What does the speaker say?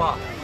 好不好